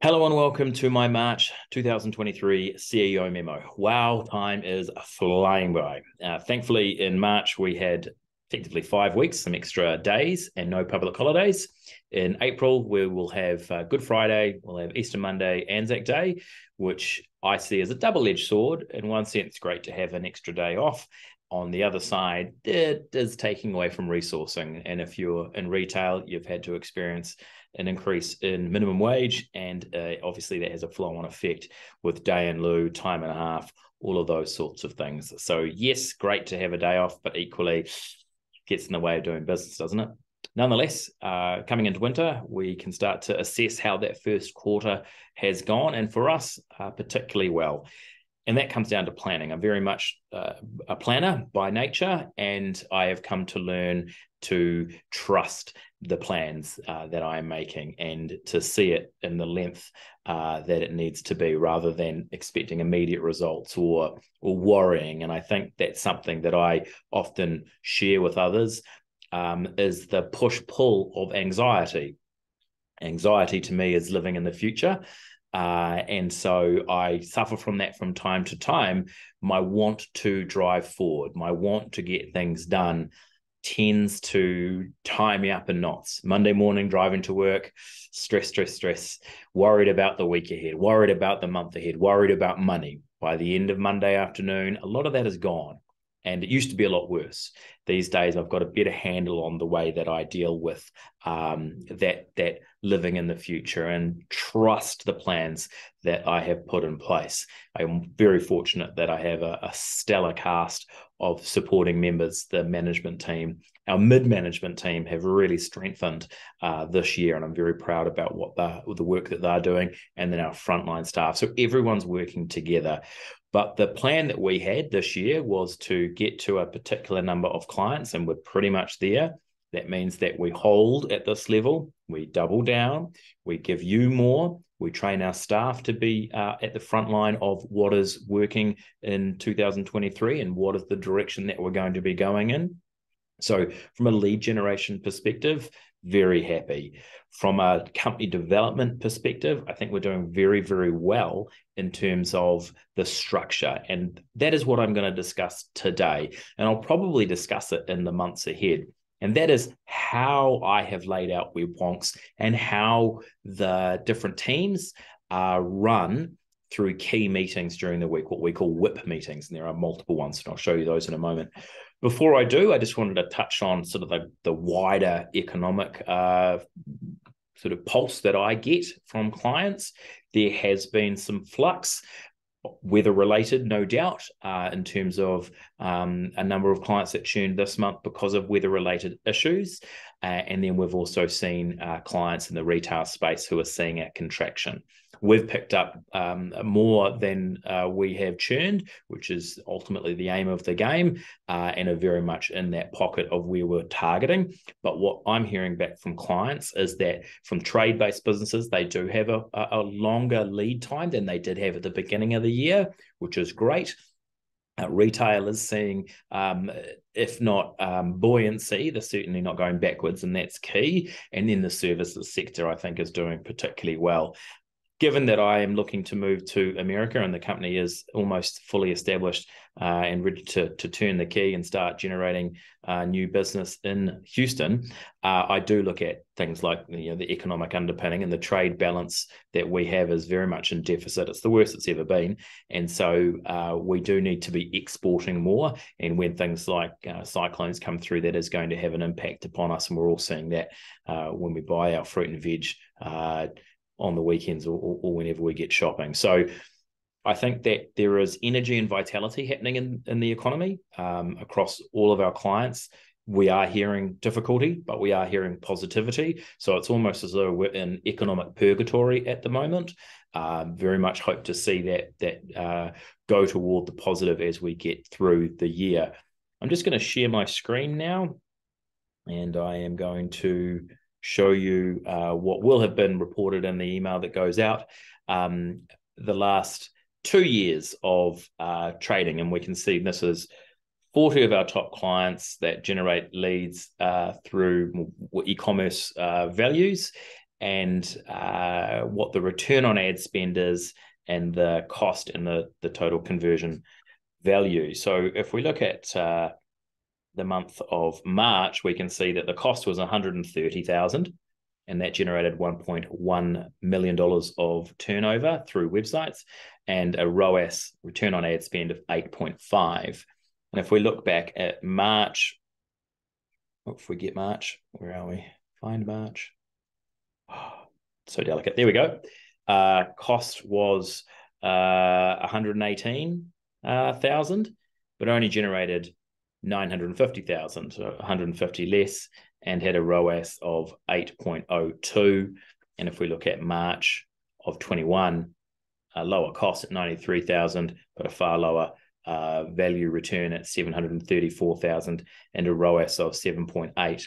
Hello and welcome to my March 2023 CEO memo. Wow, time is flying by. Uh, thankfully, in March, we had effectively five weeks, some extra days, and no public holidays. In April, we will have uh, Good Friday, we'll have Easter Monday, Anzac Day, which I see as a double edged sword. In one sense, great to have an extra day off. On the other side, it is taking away from resourcing. And if you're in retail, you've had to experience an increase in minimum wage, and uh, obviously that has a flow-on effect with day and lieu, time and a half, all of those sorts of things. So yes, great to have a day off, but equally gets in the way of doing business, doesn't it? Nonetheless, uh, coming into winter, we can start to assess how that first quarter has gone, and for us, uh, particularly well. And that comes down to planning. I'm very much uh, a planner by nature, and I have come to learn to trust the plans uh, that I'm making and to see it in the length uh, that it needs to be, rather than expecting immediate results or or worrying. And I think that's something that I often share with others um, is the push pull of anxiety. Anxiety to me is living in the future. Uh, and so I suffer from that from time to time. My want to drive forward, my want to get things done tends to tie me up in knots. Monday morning, driving to work, stress, stress, stress, worried about the week ahead, worried about the month ahead, worried about money. By the end of Monday afternoon, a lot of that is gone. And it used to be a lot worse. These days, I've got a better handle on the way that I deal with um, that that living in the future and trust the plans that I have put in place. I'm very fortunate that I have a, a stellar cast of supporting members, the management team. Our mid management team have really strengthened uh, this year, and I'm very proud about what the, the work that they're doing, and then our frontline staff. So everyone's working together. But the plan that we had this year was to get to a particular number of clients, and we're pretty much there. That means that we hold at this level, we double down, we give you more, we train our staff to be uh, at the front line of what is working in 2023 and what is the direction that we're going to be going in. So, from a lead generation perspective, very happy. From a company development perspective, I think we're doing very, very well in terms of the structure. And that is what I'm going to discuss today. And I'll probably discuss it in the months ahead. And that is how I have laid out WebWonks and how the different teams are run through key meetings during the week, what we call WIP meetings. And there are multiple ones, and I'll show you those in a moment. Before I do, I just wanted to touch on sort of the, the wider economic uh, sort of pulse that I get from clients. There has been some flux weather related, no doubt, uh, in terms of um, a number of clients that churned this month because of weather related issues. Uh, and then we've also seen uh, clients in the retail space who are seeing a contraction. We've picked up um, more than uh, we have churned, which is ultimately the aim of the game, uh, and are very much in that pocket of where we're targeting. But what I'm hearing back from clients is that from trade based businesses, they do have a, a longer lead time than they did have at the beginning of the year, which is great. Uh, retail is seeing, um, if not um, buoyancy, they're certainly not going backwards, and that's key. And then the services sector, I think, is doing particularly well given that I am looking to move to America and the company is almost fully established uh, and ready to, to turn the key and start generating uh, new business in Houston, uh, I do look at things like you know, the economic underpinning and the trade balance that we have is very much in deficit. It's the worst it's ever been. And so uh, we do need to be exporting more. And when things like uh, cyclones come through, that is going to have an impact upon us. And we're all seeing that uh, when we buy our fruit and veg on the weekends or, or, or whenever we get shopping. So I think that there is energy and vitality happening in, in the economy um, across all of our clients. We are hearing difficulty, but we are hearing positivity. So it's almost as though we're in economic purgatory at the moment. Um, very much hope to see that that uh, go toward the positive as we get through the year. I'm just going to share my screen now, and I am going to show you uh, what will have been reported in the email that goes out. Um, the last two years of uh, trading, and we can see this is 40 of our top clients that generate leads uh, through e-commerce uh, values and uh, what the return on ad spend is and the cost and the, the total conversion value. So if we look at uh, the month of March, we can see that the cost was 130,000 and that generated 1.1 million dollars of turnover through websites and a ROAS return on ad spend of 8.5. And if we look back at March, if we get March, where are we? Find March. Oh, so delicate. There we go. Uh, cost was uh, 118,000, uh, but only generated 950,000, so 150 less, and had a ROAS of 8.02. And if we look at March of 21, a lower cost at 93,000, but a far lower uh, value return at 734,000 and a ROAS of 7.8.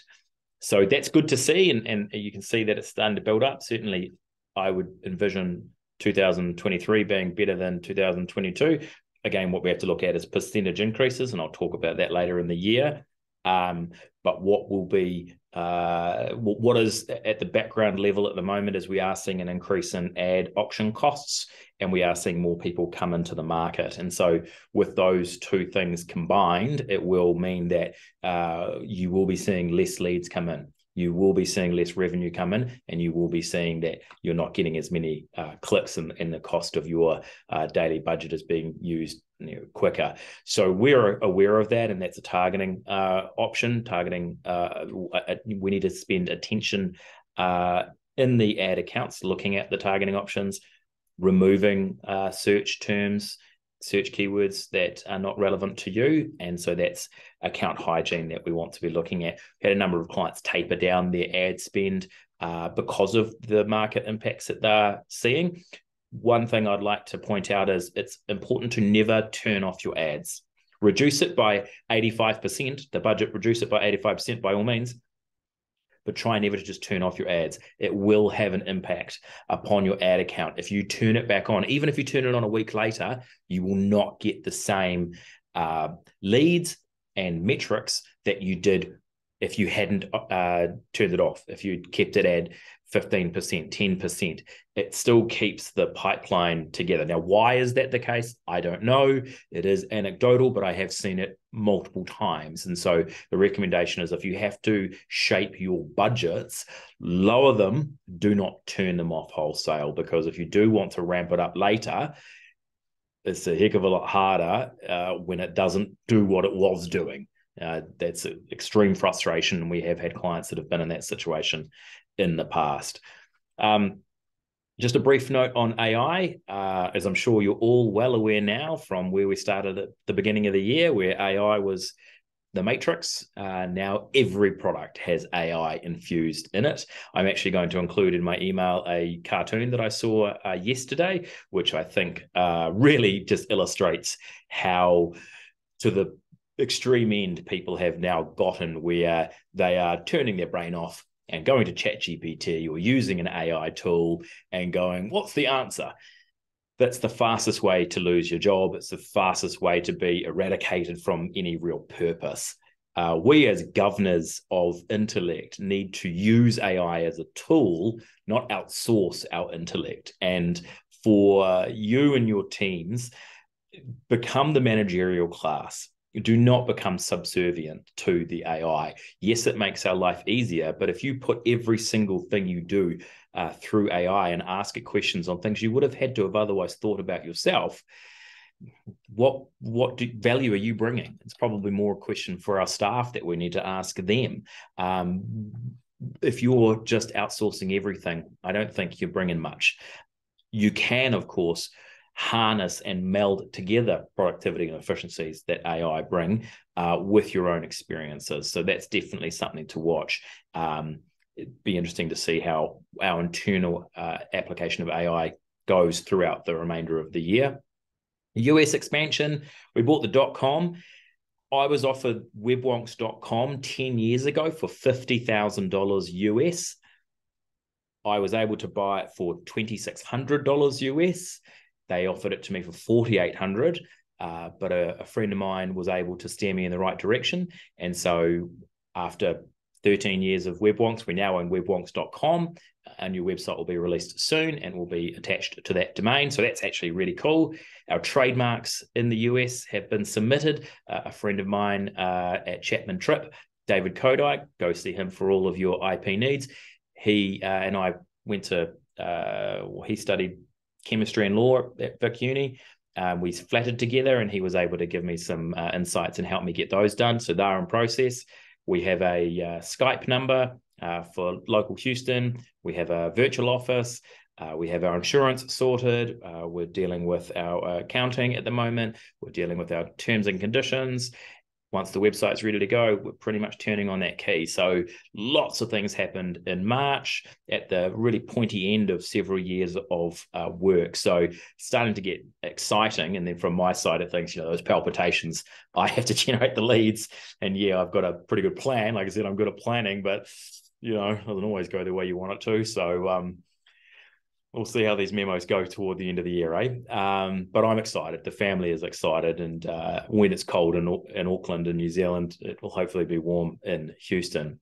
So that's good to see. And, and you can see that it's starting to build up. Certainly, I would envision 2023 being better than 2022. Again, what we have to look at is percentage increases, and I'll talk about that later in the year. Um, but what will be uh, what is at the background level at the moment is we are seeing an increase in ad auction costs and we are seeing more people come into the market. And so, with those two things combined, it will mean that uh, you will be seeing less leads come in you will be seeing less revenue come in and you will be seeing that you're not getting as many uh, clicks and, the cost of your uh, daily budget is being used you know, quicker. So we're aware of that, and that's a targeting uh, option. Targeting, uh, we need to spend attention uh, in the ad accounts, looking at the targeting options, removing uh, search terms search keywords that are not relevant to you. And so that's account hygiene that we want to be looking at. We had a number of clients taper down their ad spend uh, because of the market impacts that they're seeing. One thing I'd like to point out is it's important to never turn off your ads. Reduce it by 85%, the budget, reduce it by 85% by all means, but try never to just turn off your ads. It will have an impact upon your ad account. If you turn it back on, even if you turn it on a week later, you will not get the same uh, leads and metrics that you did if you hadn't uh, turned it off, if you kept it at 15%, 10%, it still keeps the pipeline together. Now, why is that the case? I don't know. It is anecdotal, but I have seen it multiple times. And so the recommendation is if you have to shape your budgets, lower them, do not turn them off wholesale, because if you do want to ramp it up later, it's a heck of a lot harder uh, when it doesn't do what it was doing. Uh, that's extreme frustration. We have had clients that have been in that situation in the past. Um, just a brief note on AI, uh, as I'm sure you're all well aware now from where we started at the beginning of the year, where AI was the matrix. Uh, now every product has AI infused in it. I'm actually going to include in my email a cartoon that I saw uh, yesterday, which I think uh, really just illustrates how, to the extreme end, people have now gotten where they are turning their brain off and going to ChatGPT or using an AI tool and going, what's the answer? That's the fastest way to lose your job. It's the fastest way to be eradicated from any real purpose. Uh, we, as governors of intellect, need to use AI as a tool, not outsource our intellect. And for you and your teams, become the managerial class do not become subservient to the AI. Yes, it makes our life easier, but if you put every single thing you do uh, through AI and ask it questions on things you would have had to have otherwise thought about yourself, what what do, value are you bringing? It's probably more a question for our staff that we need to ask them. Um, if you're just outsourcing everything, I don't think you're bringing much. You can, of course, harness and meld together productivity and efficiencies that AI bring uh, with your own experiences. So that's definitely something to watch. Um, it'd be interesting to see how our internal uh, application of AI goes throughout the remainder of the year. US expansion, we bought the dot com. I was offered webwonks.com 10 years ago for $50,000 US. I was able to buy it for $2,600 US. They offered it to me for 4800 uh, but a, a, friend of mine was able to steer me in the right direction. And so after 13 years of WebWonks. We now own webwonks.com. A new website will be released soon and will be attached to that domain. So that's actually really cool. Our trademarks in the US have been submitted. Uh, a friend of mine uh, at Chapman Tripp, David Kodike, go see him for all of your IP needs. He uh, and I went to, uh, well, he studied chemistry and law at Vic Uni. Um, we flatted together and he was able to give me some uh, insights and help me get those done. So they're in process. We have a uh, Skype number uh, for local Houston. We have a virtual office. Uh, we have our insurance sorted. Uh, we're dealing with our accounting at the moment. We're dealing with our terms and conditions once the website's ready to go, we're pretty much turning on that key. So lots of things happened in March at the really pointy end of several years of uh, work. So starting to get exciting. And then from my side of things, you know, those palpitations, I have to generate the leads. And yeah, I've got a pretty good plan. Like I said, I'm good at planning, but you know, it doesn't always go the way you want it to. So um, we'll see how these memos go toward the end of the year, eh? Um, but I'm excited. The family is excited, and uh, when it's cold in in Auckland and New Zealand, it will hopefully be warm in Houston.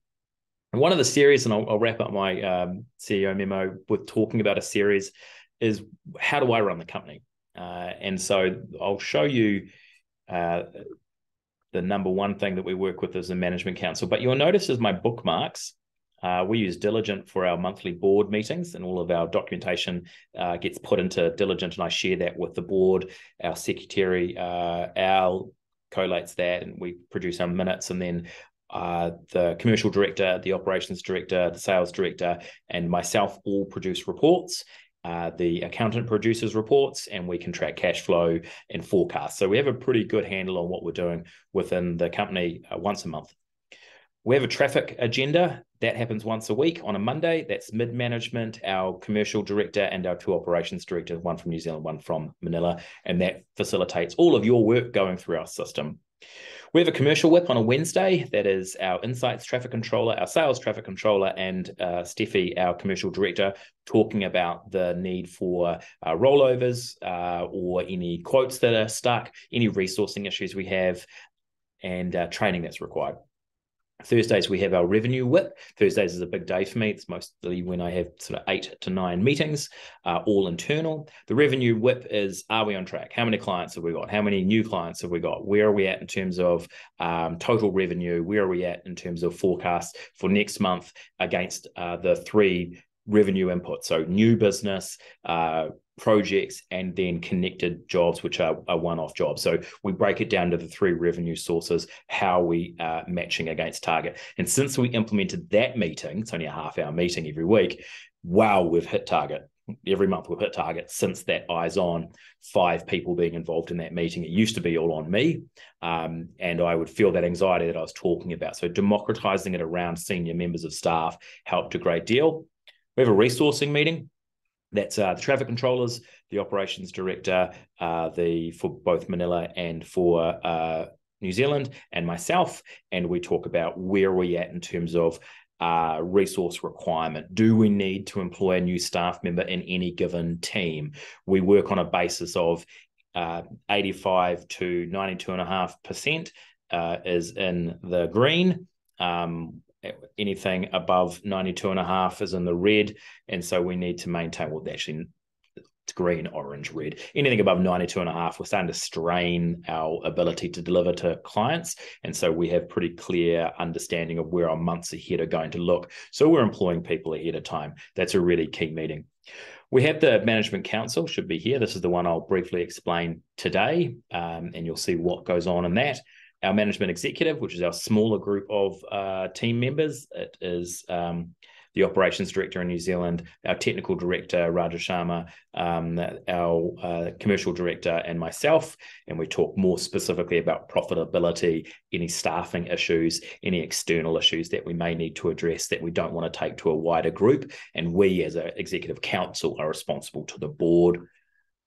And one of the series, and I'll, I'll wrap up my um, CEO memo with talking about a series, is how do I run the company? Uh, and so I'll show you. Uh, the number one thing that we work with is the management council, but you'll notice is my bookmarks uh, we use Diligent for our monthly board meetings, and all of our documentation uh, gets put into Diligent, and I share that with the board. Our secretary, uh, Al, collates that, and we produce our minutes, and then uh, the commercial director, the operations director, the sales director, and myself all produce reports. Uh, the accountant produces reports and we can track cash flow and forecast. So we have a pretty good handle on what we're doing within the company uh, once a month. We have a traffic agenda that happens once a week on a Monday. That's mid management, our commercial director, and our two operations directors, one from New Zealand, one from Manila. And that facilitates all of your work going through our system. We have a commercial WIP on a Wednesday. That is our insights traffic controller, our sales traffic controller, and uh, Steffi, our commercial director, talking about the need for uh, rollovers uh, or any quotes that are stuck, any resourcing issues we have, and uh, training that's required. Thursdays we have our revenue WIP. Thursdays is a big day for me. It's mostly when I have sort of eight to nine meetings, uh, all internal. The revenue WIP is: Are we on track? How many clients have we got? How many new clients have we got? Where are we at in terms of um, total revenue? Where are we at in terms of forecast for next month against uh, the three revenue inputs? So new business, uh, projects and then connected jobs, which are, are one-off jobs. So we break it down to the three revenue sources, how we are matching against target. And since we implemented that meeting, it's only a half hour meeting every week, wow, we've hit target. Every month we've hit target since that eyes on five people being involved in that meeting. It used to be all on me. Um, and I would feel that anxiety that I was talking about. So democratizing it around senior members of staff helped a great deal. We have a resourcing meeting that's uh, the traffic controllers, the operations director, uh, the for both Manila and for uh, New Zealand, and myself. And we talk about where we're at in terms of uh, resource requirement. Do we need to employ a new staff member in any given team? We work on a basis of uh, 85 to 92.5% uh, is in the green. Um, anything above 92 and a half is in the red. And so we need to maintain well actually it's green orange red. Anything above 92 and a half we're starting to strain our ability to deliver to clients. And so we have pretty clear understanding of where our months ahead are going to look. So we're employing people ahead of time. That's a really key meeting. We have the management council should be here. This is the one i'll briefly explain today um, and you'll see what goes on in that our management executive, which is our smaller group of uh, team members. It is um, the operations director in New Zealand, our technical director, Raja Sharma, um, our uh, commercial director, and myself. And we talk more specifically about profitability, any staffing issues, any external issues that we may need to address that we don't want to take to a wider group. And we, as an executive council, are responsible to the board.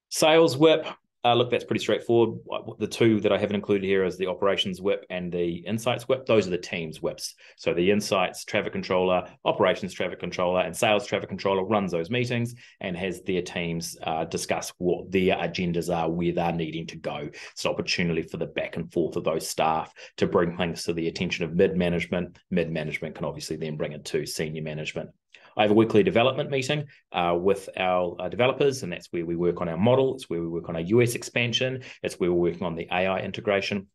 Sales WIP, Uh, look, that's pretty straightforward. The two that I haven't included here is the operations WIP and the insights WIP. Those are the teams WIPs. So the insights traffic controller, operations traffic controller, and sales traffic controller runs those meetings and has their teams uh, discuss what their agendas are, where they're needing to go. It's an opportunity for the back and forth of those staff to bring things to the attention of mid management. Mid management can obviously then bring it to senior management. I have a weekly development meeting uh, with our uh, developers, and that's where we work on our model. It's where we work on our US expansion. It's where we're working on the AI integration.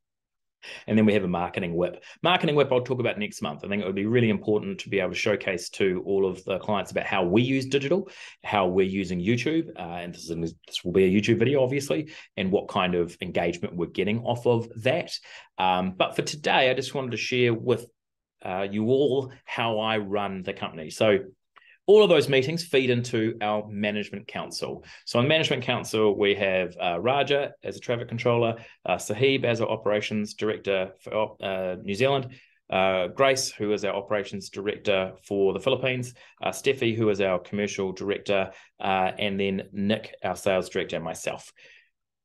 And then we have a marketing WIP. Marketing WIP, I'll talk about next month. I think it would be really important to be able to showcase to all of the clients about how we use digital, how we're using YouTube. Uh, and this, is, this, will be a YouTube video, obviously, and what kind of engagement we're getting off of that. Um, but for today, I just wanted to share with uh, you all how I run the company. So all of those meetings feed into our management council. So on management council, we have uh, Raja as a traffic controller, uh, Sahib as our operations director for uh, New Zealand, uh, Grace, who is our operations director for the Philippines, uh, Steffi, who is our commercial director, uh, and then Nick, our sales director, and myself.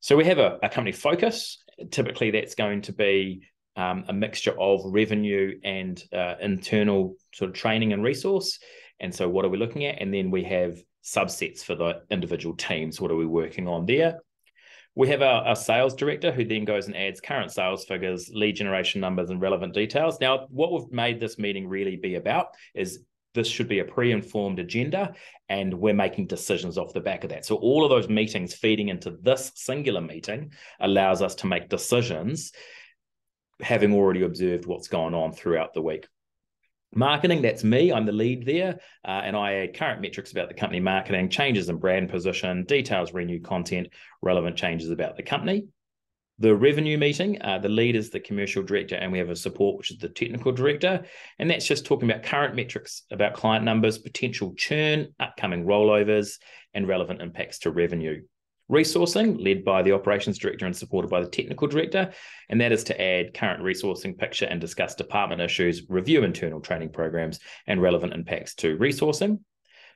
So we have a, a company focus. Typically, that's going to be um, a mixture of revenue and internal sort of training and resource. And so, what are we looking at? And then we have subsets for the individual teams. What are we working on there? We have our, our, sales director who then goes and adds current sales figures, lead generation numbers, and relevant details. Now, what we've made this meeting really be about is this should be a pre-informed agenda and we're making decisions off the back of that so all of those meetings feeding into this singular meeting allows us to make decisions having already observed what's gone on throughout the week Marketing, that's me. I'm the lead there. Uh, and I add current metrics about the company marketing, changes in brand position, details, renew content, relevant changes about the company. The revenue meeting, uh, the lead is the commercial director, and we have a support, which is the technical director. And that's just talking about current metrics about client numbers, potential churn, upcoming rollovers, and relevant impacts to revenue resourcing led by the operations director and supported by the technical director. And that is to add current resourcing picture and discuss department issues review internal training programs and relevant impacts to resourcing.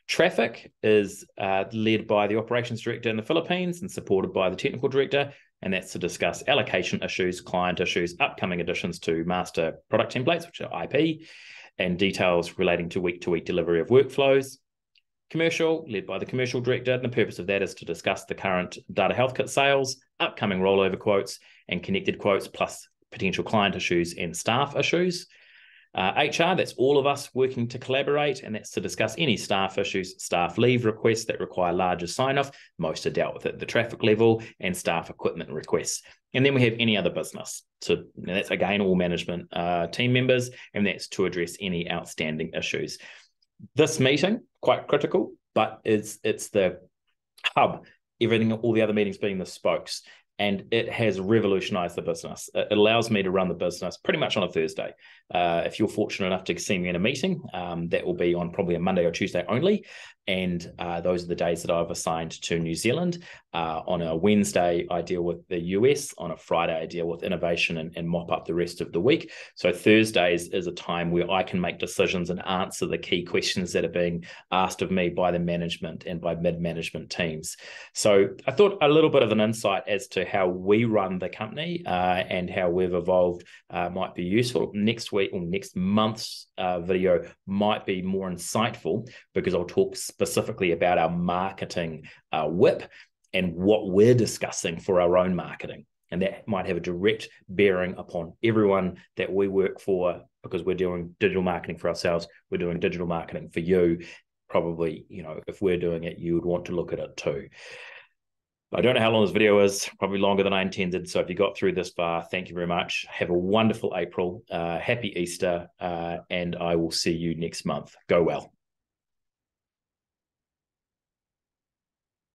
Traffic is uh, led by the operations director in the philippines and supported by the technical director. And that's to discuss allocation issues client issues upcoming additions to master product templates which are ip and details relating to week to week delivery of workflows Commercial, led by the commercial director. And the purpose of that is to discuss the current data health kit sales, upcoming rollover quotes, and connected quotes, plus potential client issues and staff issues. Uh, HR, that's all of us working to collaborate, and that's to discuss any staff issues, staff leave requests that require larger sign off. Most are dealt with at the traffic level, and staff equipment requests. And then we have any other business. So that's again all management uh, team members, and that's to address any outstanding issues this meeting quite critical, but it's it's the hub. Everything, all the other meetings being the spokes, and it has revolutionized the business. It allows me to run the business pretty much on a Thursday. Uh, if you're fortunate enough to see me in a meeting, um, that will be on probably a Monday or Tuesday only. And uh, those are the days that I've assigned to New Zealand. Uh, on a Wednesday, I deal with the US. On a Friday, I deal with innovation and, and mop up the rest of the week. So Thursdays is a time where I can make decisions and answer the key questions that are being asked of me by the management and by mid management teams. So I thought a little bit of an insight as to how we run the company uh, and how we've evolved uh, might be useful. Next week or next month's uh, video might be more insightful because I'll talk specifically about our marketing uh, WIP and what we're discussing for our own marketing. And that might have a direct bearing upon everyone that we work for because we're doing digital marketing for ourselves. We're doing digital marketing for you. Probably, you know, if we're doing it, you would want to look at it too. I don't know how long this video is, probably longer than I intended. So if you got through this far, thank you very much. Have a wonderful April. Uh, happy Easter. Uh, and I will see you next month. Go well.